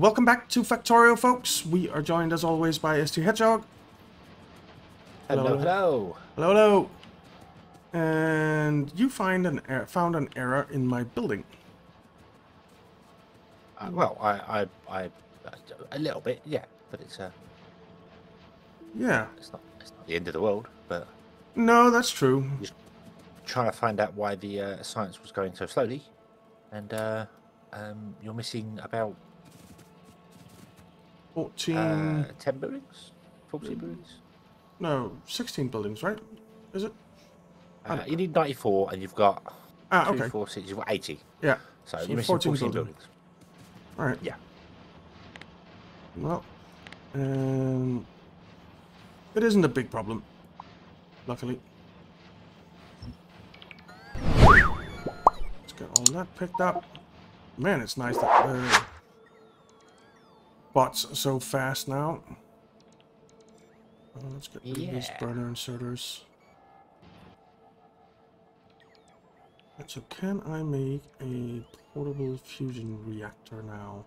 welcome back to Factorio, folks. We are joined as always by STHedgehog. Hello, hello. Hello, hello. And you find an er found an error in my building. Uh, well, I, I, I, a little bit, yeah, but it's uh, Yeah. it's not, it's not the end of the world. But No, that's true. trying to find out why the uh, science was going so slowly, and uh, um, you're missing about 14... uh, ten buildings, fourteen buildings. No, 16 buildings, right? Is it? Uh, you need ninety-four, and you've got Ah, two, okay. four, six. You've got eighty. Yeah. So, So you're missing 14 fourteen, buildings. buildings. All right. Yeah. Well, um, it isn't a big problem, luckily. Let's get all that picked up. Man, it's nice that the bots so fast now. Uh, let's get rid of these burner inserters. Right, So can I make a portable fusion reactor now?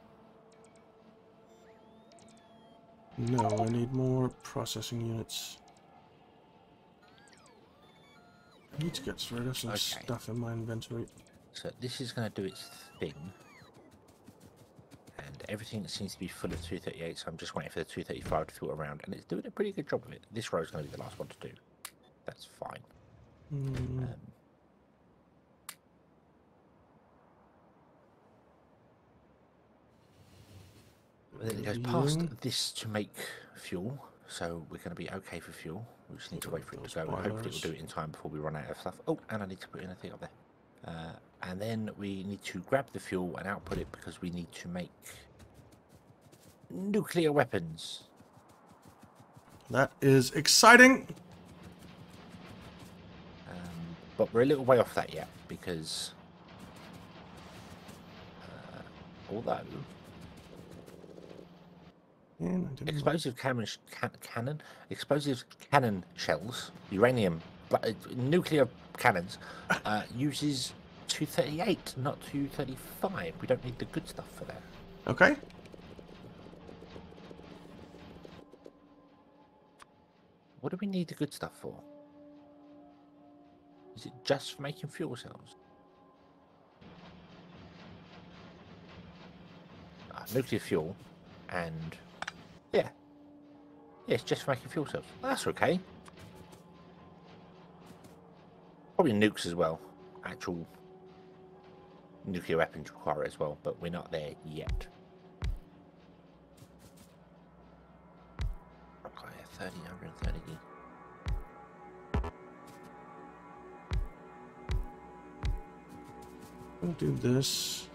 No, I need more processing units. I need to get rid of some Okay. stuff in my inventory. So this is going to do its thing. Everything seems to be full of 238, so I'm just waiting for the 235 to filter around. And it's doing a pretty good job of it. This row is going to be the last one to do. That's fine. Mm, Um, then it goes past Yeah. this to make fuel, so we're going to be okay for fuel. We just need to wait for it to go, and hopefully Spoilers. it'll do it in time before we run out of stuff. Oh, and I need to put in a thing up there. Uh, and then we need to grab the fuel and output it because we need to make nuclear weapons. that is exciting. Um, but we're a little way off that yet because uh, although And explosive cannon, can, cannon, explosive cannon shells, uranium, uh, nuclear cannons, uh, uses 238, not 235. We don't need the good stuff for that. Okay. What do we need the good stuff for? Is it just for making fuel cells? Ah, nuclear fuel, and yeah, yeah, it's just for making fuel cells. That's okay. Probably nukes as well. Actual nuclear weapons require it as well, but we're not there yet. Okay, 30, 130. I'll do this.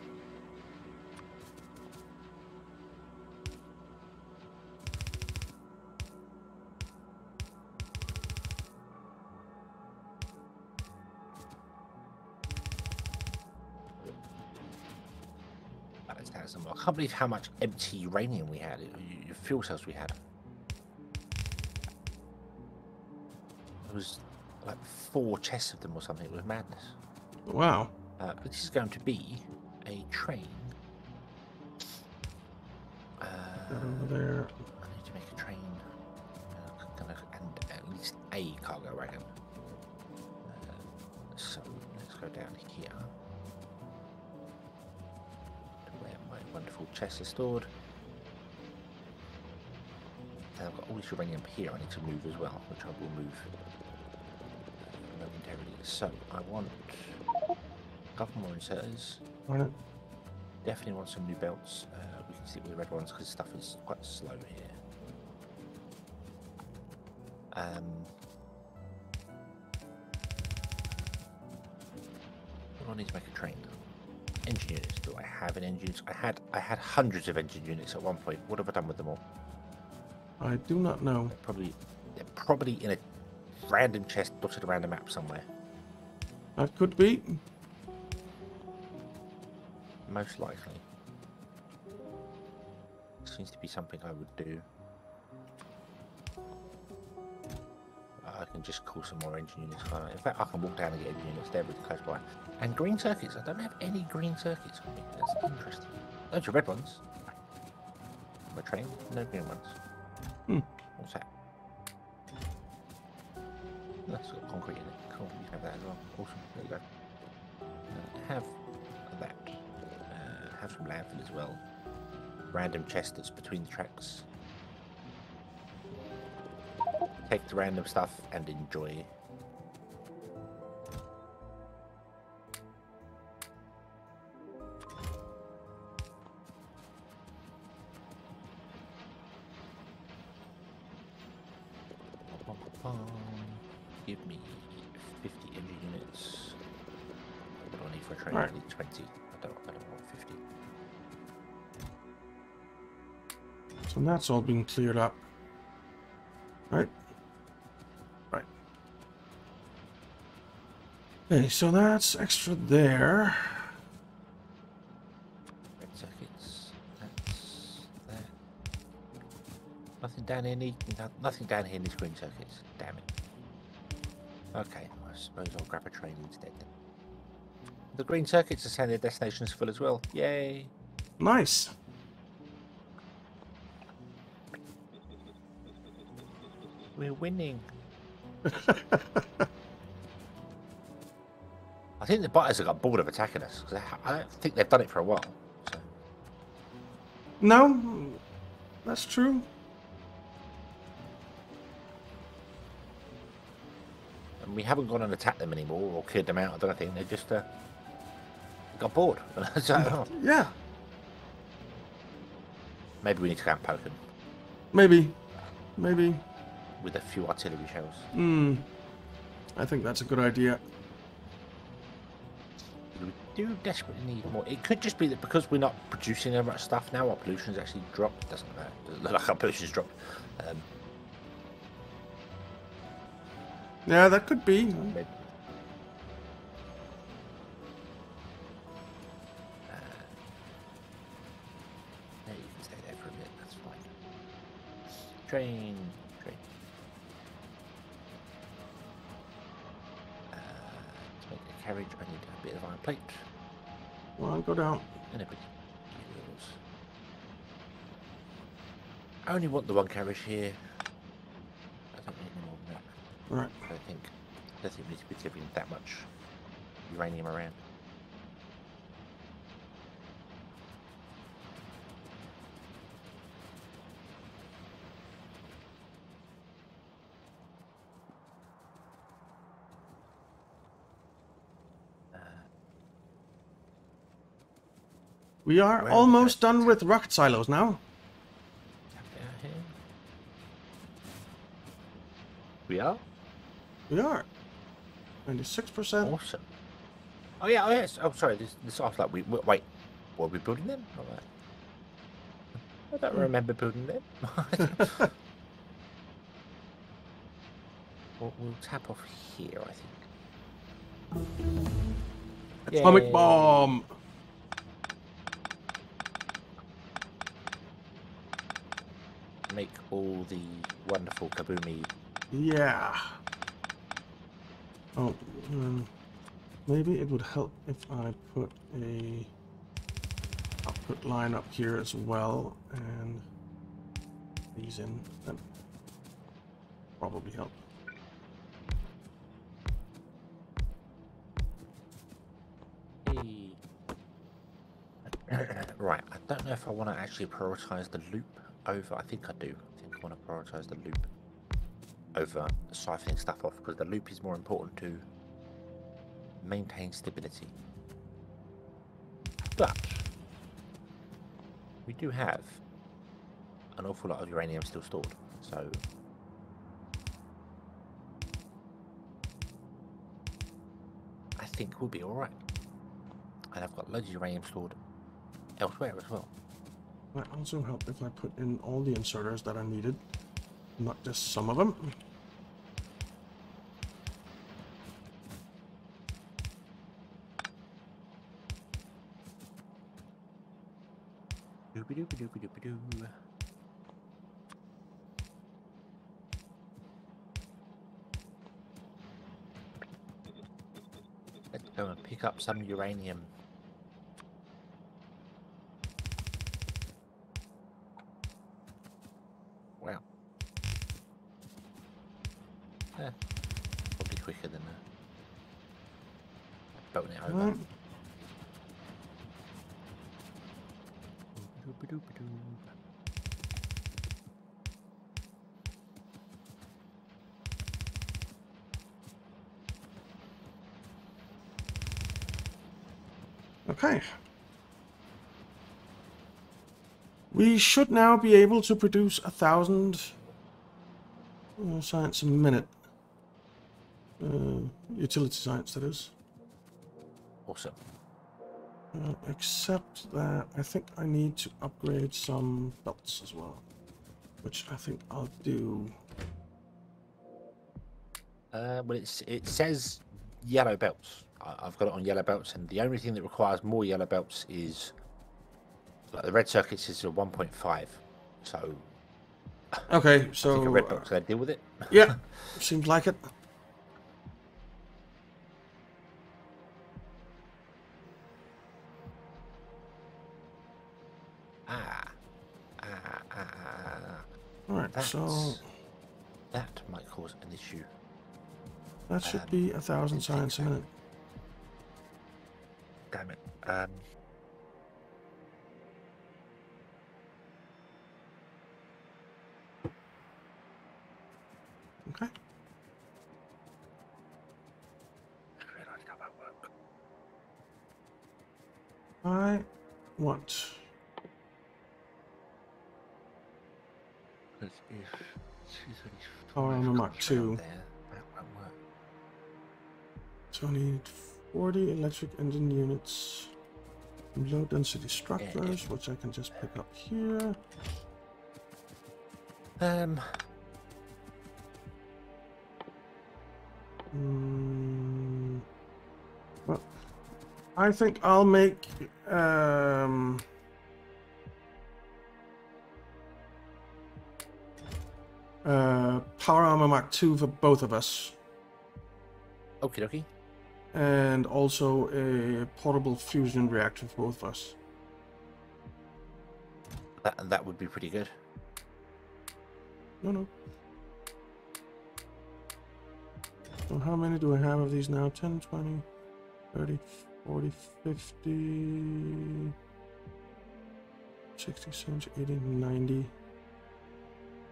Balance down some more. I can't believe how much empty uranium we had, fuel cells we had. Was like four chests of them or something. It was madness. Wow. Uh, but this is going to be a train. Uh, over there. I need to make a train. Uh, and at least a cargo wagon. Uh, so let's go down here. To where my wonderful chests are stored. And I've got all this uranium here I need to move as well, which I will move. So I want a couple more inserters. It. Definitely want some new belts. Uh, we can stick with the red ones because stuff is quite slow here. Um, what do I need to make a train? Engine units. Do I have an engine? I had I had hundreds of engine units at one point. What have I done with them all? I do not know. Probably they're probably in a random chest dotted around the map somewhere. That could be. Most likely. Seems to be something I would do. I can just call some more engine units. In fact, I can walk down and get engine units. They're really close by. And green circuits. I don't have any green circuits on me. That's interesting. Those are red ones. a train. No green ones. In it. Cool. You have that as well. Awesome. There you go. Uh, have that. Uh, have some landfill as well. Random chest that's between the tracks. Take the random stuff and enjoy. For a train? Alright. I 20. I don't, I don't want 50. So that's all being cleared up. Right? Right. Okay, so that's extra there. Red circuits. That's that. Nothing down here need nothing down here needs green circuits. Damn it. Okay, I suppose I'll grab a train instead. then. The green circuits are saying their destination's full as well. Yay! Nice. We're winning. I think the biters have got bored of attacking us I don't think they've done it for a while. So No, that's true. and we haven't gone and attacked them anymore or cleared them out. I don't think they're just uh, got bored. so, Yeah, maybe we need to go and poke them maybe. Maybe. with a few artillery shells. Hmm. I think that's a good idea. We do desperately need more. It could just be that because we're not producing that much stuff now, our pollution's actually dropped. Doesn't matter. Doesn't look like our pollution's dropped. Um, Yeah, that could be. maybe- Train, train. Uh, to make a carriage, I need a bit of iron plate Well, I'll go down. and a bit of wheels. I only want the one carriage here. I don't need more than that. Right. I think I don't think we need to be giving that much uranium around. We are Where almost the- done with rocket silos now. Tap it out here. We are We are. 96%. awesome. Oh yeah, oh yes. Oh sorry, this this off like we w- wait. Were we building them? All right. I don't hmm. remember building them. we'll, we'll tap off here, I think. Atomic Yay. bomb. Make all the wonderful kaboomy. Yeah. Oh, um, maybe it would help if I put a output line up here as well and these in. That probably help. Hey. right, I don't know if I want to actually prioritize the loop over. I think I do. Want to prioritize the loop over siphoning stuff off because the loop is more important to maintain stability. But we do have an awful lot of uranium still stored, so I think we'll be all right. And I've got loads of uranium stored elsewhere as well. Might also help if I put in all the inserters that are needed, not just some of them. Doobie doobie doobie doobie doo. Go and pick up some uranium. We should now be able to produce a thousand science a minute. Uh, utility science, that is. Awesome. Uh, except that I think I need to upgrade some belts as well. Which I think I'll do. Uh, well, it's it says yellow belts. I, I've got it on yellow belts, and the only thing that requires more yellow belts is like the red circuits is a 1.5. So Okay, I think a so. red uh, belt's gonna deal with it. yeah, seems like it. Ah, ah, ah, ah, ah. Alright, so that might cause an issue. that should um, be a thousand science a minute. Damn it. Um, I want. Because if she's only Oh, I'm a Mach 2. There, that won't work. So I need 40 electric engine units. Low density structures, which I can just pick up here. Um, Mm, well, I think I'll make um, uh, power armor Mark two for both of us, Okay, dokie. and also a portable fusion reactor for both of us. That, that would be pretty good. No, no. So how many do I have of these now? 10, 20, 30, 40, 50, 60, 70, 80, 90.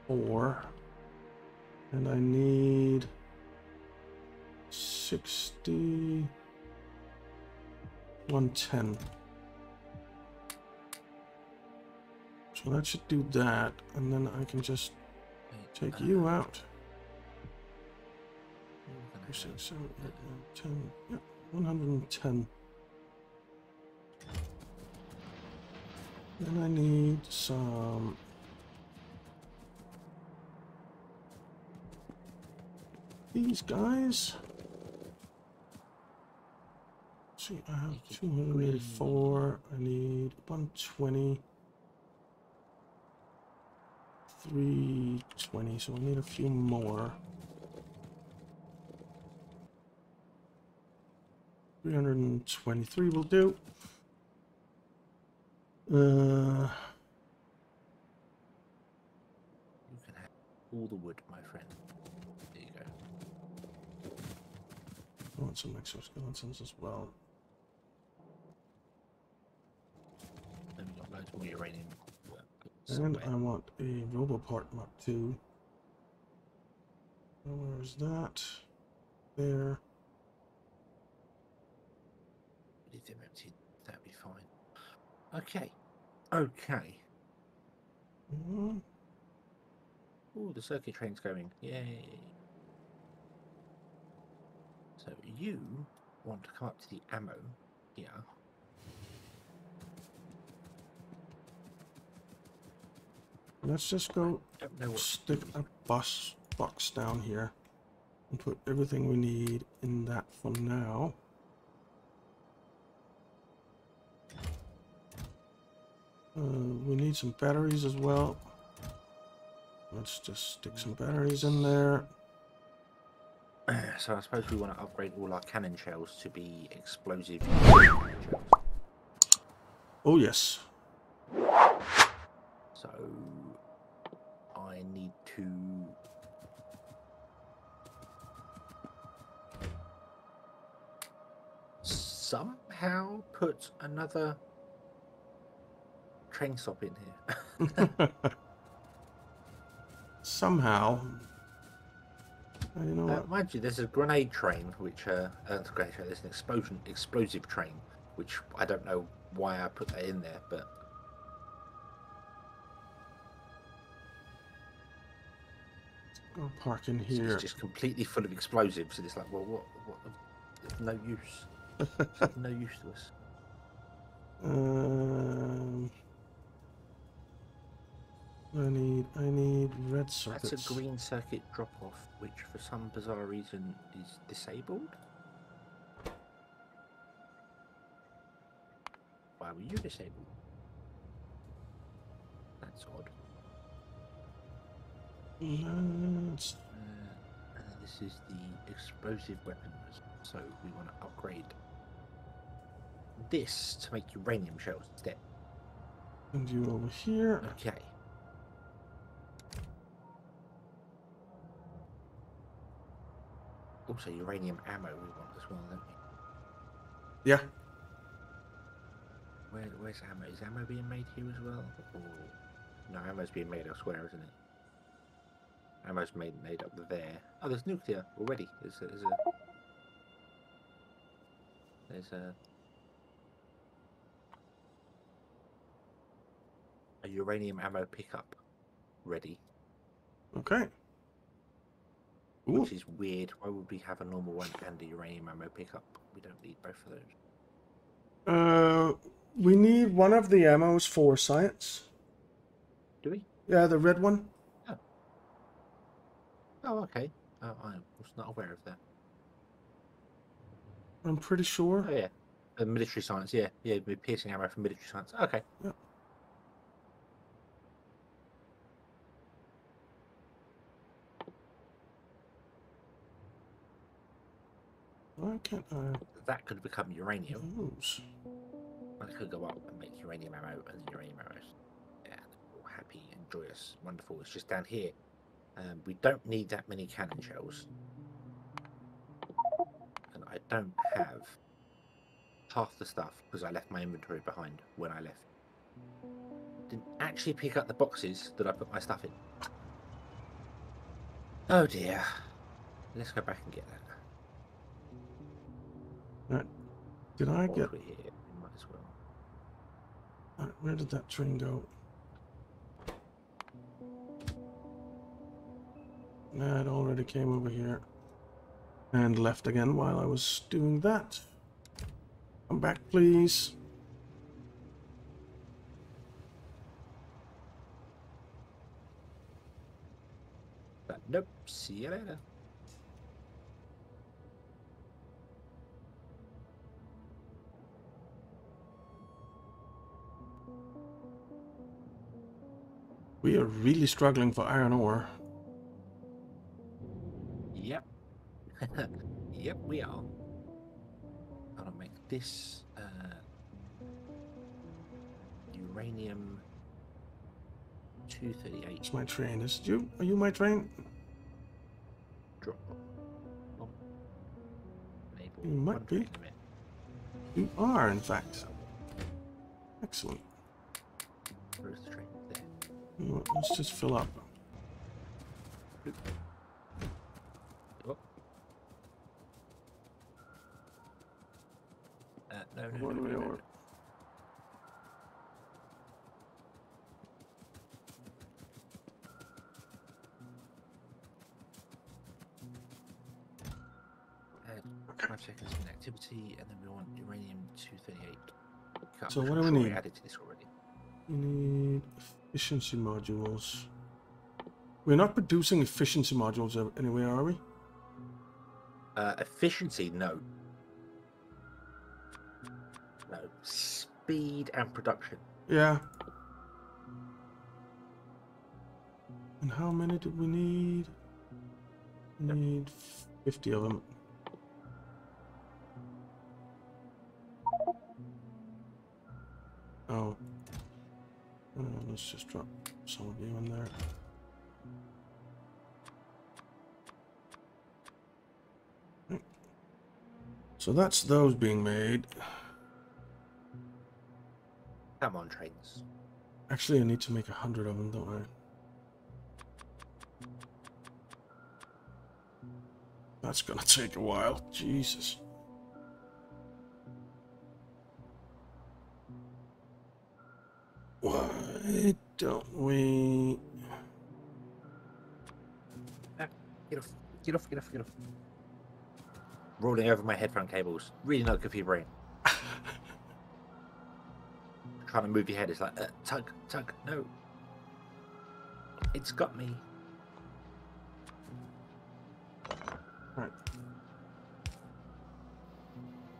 Four. And I need 60, 110. So that should do that, and then I can just take you out. Five, six, seven, eight, nine, ten. Yep, 110. Then I need some. These guys. See, I have 284. I need 120. 320, so I need a few more. 323 will do. Uh, You can have all the wood, my friend. There you go. I want some exoskeletons as well. Then we've got loads more uranium. And. I want a Roboport Mark II. Where's that? There. Leave them empty. That'd be fine. Okay. Okay. Mhm. Oh, the circuit train's going. Yay. So you want to come up to the ammo here. Let's just go Don't know what to stick a bus box down here and put everything we need in that for now. Uh, we need some batteries as well. Let's just stick some batteries in there. So I suppose we want to upgrade all our cannon shells to be explosive. Oh yes. So I need to somehow put another train stop in here. Somehow. Uh, you know Uh, what? mind you, there's a grenade train, which uh, uh, not a grenade train, there's an explosion explosive train, which I don't know why I put that in there, but I'll park in here. it's just completely full of explosives, and it's like, well, what, what, it's no use, It's no use to us. Um, I need I need red circuits. That's a green circuit drop off, which for some bizarre reason is disabled. Why were you disabled? That's odd. Let's- Uh, and this is the explosive weapons, so we want to upgrade this to make uranium shells instead. And you over here. Okay. Also, uranium ammo we want as well, don't we? Yeah. Where, where's ammo? Is ammo being made here as well? Or... No, ammo's being made elsewhere, isn't it? Ammo's made made up there. Oh, there's nuclear already. There's a, there's a there's a a uranium ammo pickup ready, Okay. Ooh, which is weird. Why would we have a normal one and a uranium ammo pickup? We don't need both of those. uh, we need one of the ammos for science. Do we? Yeah, the red one. Oh, Oh, okay. Oh, I was not aware of that. I'm pretty sure. Oh yeah, uh, military science. Yeah, yeah, with piercing arrow for military science. Okay. Why can't I That could become uranium. use? And could go up and make uranium ammo and uranium arrows. Yeah, all happy and joyous, wonderful. It's just down here. Um, we don't need that many cannon shells, and I don't have half the stuff because I left my inventory behind when I left. Didn't actually pick up the boxes that I put my stuff in. Oh dear. Let's go back and get that. Did I get? here, might as well. uh, Where did that train go? Nah, it already came over here and left again while I was doing that. Come back, please. Nope. See you later. We are really struggling for iron ore. Yep. yep, we are. I'll make this uh, uranium 238 It's my train. Is it you? Are you my train? drop. Oh. You might be. train a minute. You are, in fact. Excellent. Let's just fill up. Oh. Uh, no, no, do no, we no, no. order? Five seconds in activity, and then we want uranium 238. So what do we need? added to this already. We need efficiency modules. We're not producing efficiency modules a- anyway, are we? Uh, efficiency, no. No. Speed and production. Yeah. And how many do we need? We need 50 of them. Some of you in there. Right. So that's those being made. Come on, trains. Actually, I need to make a hundred of them, don't I? That's gonna take a while. Jesus. Why don't we... Get off, get off, get off, get off. Rolling over my headphone cables. Really not good for your brain. Trying to move your head, it's like, uh, tug, tug, no. It's got me. Right.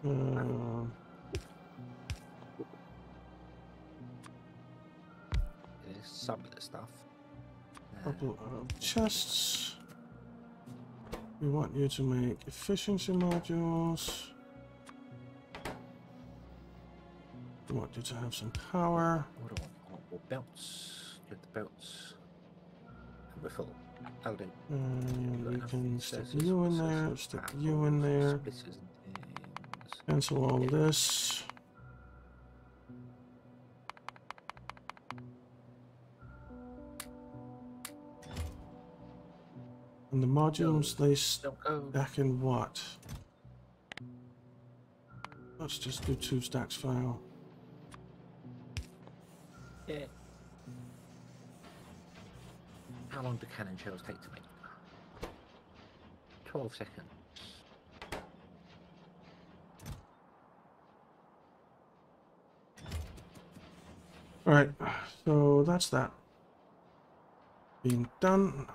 Um, some of the stuff. Uh, couple of chests. We want you to make efficiency modules. We want you to have some power. what do I want? More belts. Get the belts. And we're full. That'll do. Uh, we can stick you in there, stick you in there, cancel all this. And the modules, they stack in what? Let's just do two stacks file. Yeah. How long do cannon shells take to make? 12 seconds. Alright, so that's that. Being done.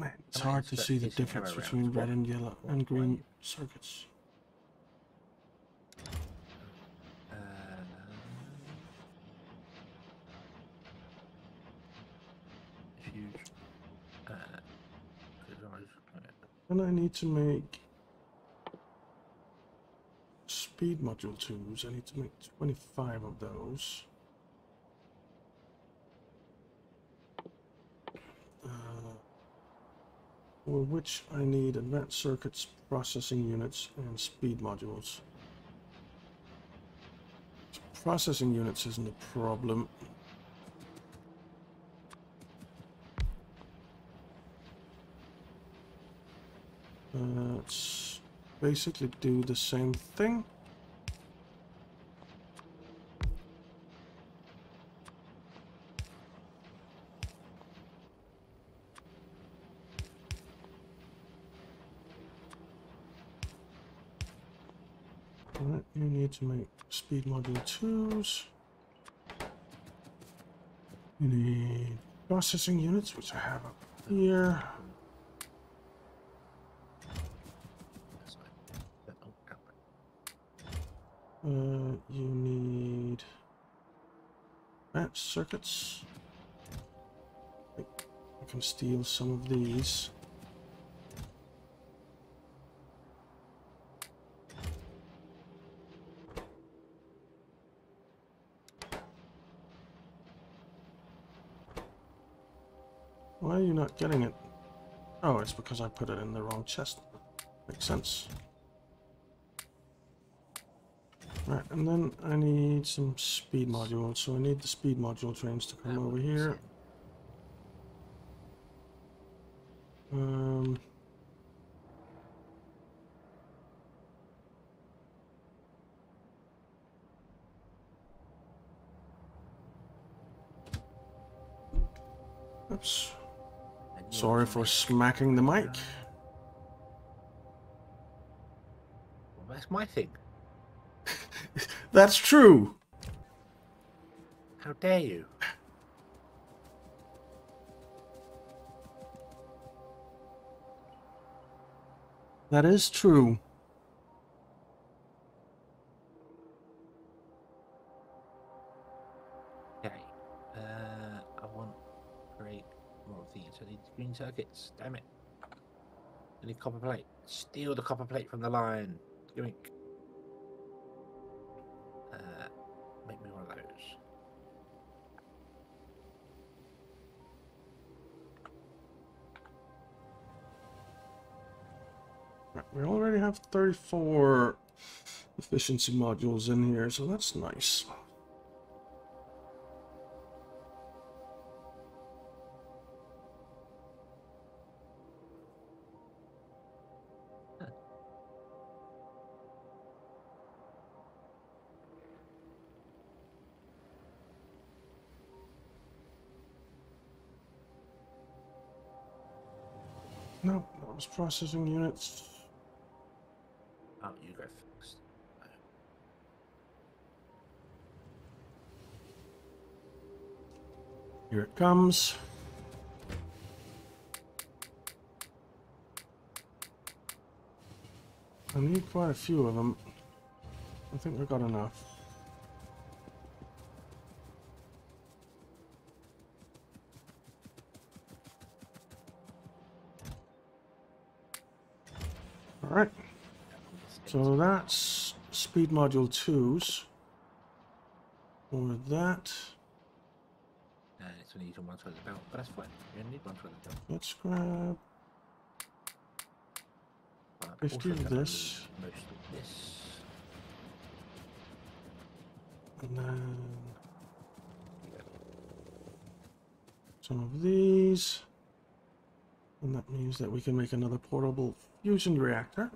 Man, it's Am I hard to see the this to come difference between red and yellow and green circuits. Uh, huge. Uh, And I need to make speed module twos. I need to make 25 of those. For which I need advanced circuits, processing units, and speed modules. Processing units isn't a problem. Let's basically do the same thing. Alright, you need to make speed module twos. You need processing units, which I have up here. Uh, you need match circuits. I can steal some of these. Why are you not getting it? Oh, it's because I put it in the wrong chest. Makes sense. Right, and then I need some speed modules, so I need the speed module trains to come over here. Um, oops. Sorry for smacking the mic. Well, that's my thing. That's true. How dare you? That is true. circuits. I need green circuits. Damn it. I need copper plate. Steal the copper plate from the lion. Yoink. Uh, make me one of those. We already have 34 efficiency modules in here, so that's nice. Processing units. Oh, you go first. Here it comes. I need quite a few of them. I think I got enough. So that's speed module 2s. For that, Uh, it's only using one side of the belt, but that's fine. You only need one side of the belt. let's grab But 50 also of this. This. And then some of these. And that means that we can make another portable fusion reactor.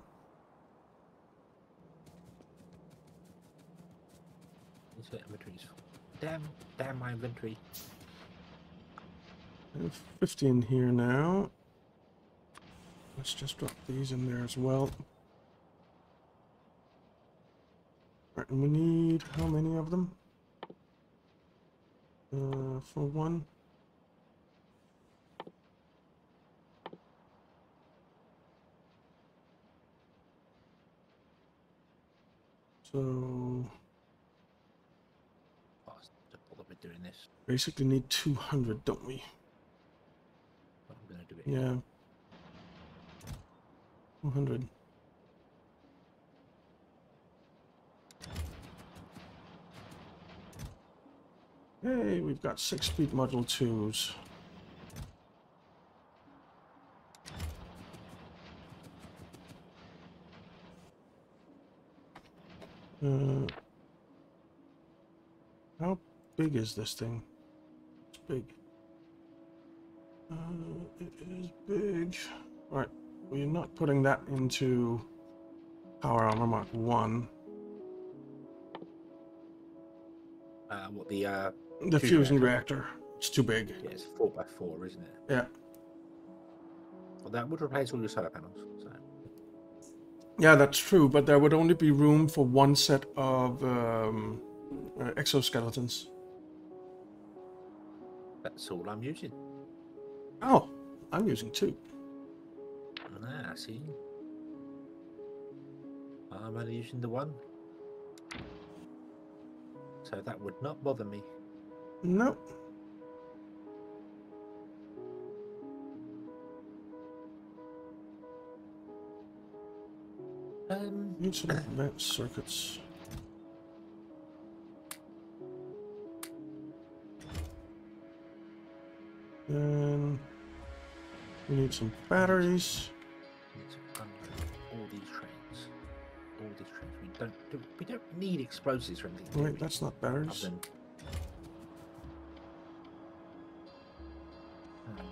These are inventories. Damn, damn my inventory. I have 15 here now. Let's just drop these in there as well. Right, and we need how many of them? Uh, for one. So Bastard, to bother with doing this. basically need 200, don't we? But I'm gonna do it. Yeah. 200. Hey, we've got six speed module twos. Uh, how big is this thing? It's big. Uh, it is big. Alright, we're not putting that into Power Armor Mark 1. Uh, what the uh, The Fusion fusion reactor. It's too big. yeah, it's four by four, isn't it? Yeah. Well, that would replace all your solar panels. So Yeah, that's true, but there would only be room for one set of um, uh, exoskeletons. That's all I'm using. Oh, I'm using two. Ah, see. I'm only using the one. So that would not bother me. Nope. Um, Need some advanced circuits. We need some batteries. need to unload all these trains. All these trains. We don't. Do, we don't need explosives or anything. Wait, that's not batteries. Hmm.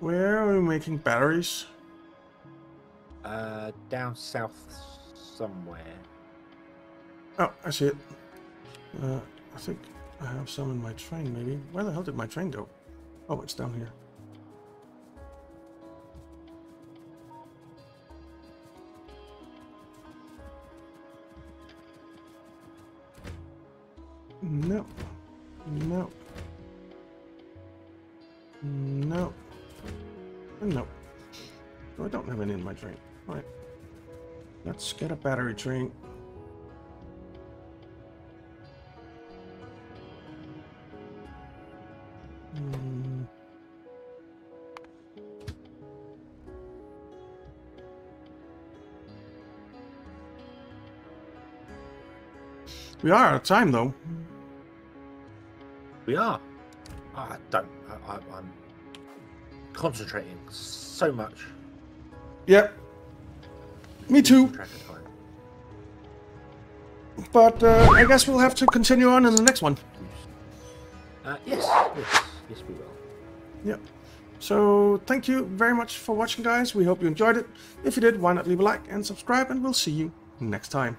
Where are we making batteries? Uh, down south somewhere. Oh, I see it. Uh, I think I have some in my train, maybe. Where the hell did my train go? Oh, it's down here. No. I don't have any in my drink. Alright. Let's get a battery drink. Hmm. We are out of time, though. We are. Concentrating so much. Yep. Me too. Losing track of time. But uh, I guess we'll have to continue on in the next one. Uh, yes, yes, yes, we will. Yep. So thank you very much for watching, guys. We hope you enjoyed it. If you did, why not leave a like and subscribe, and we'll see you next time.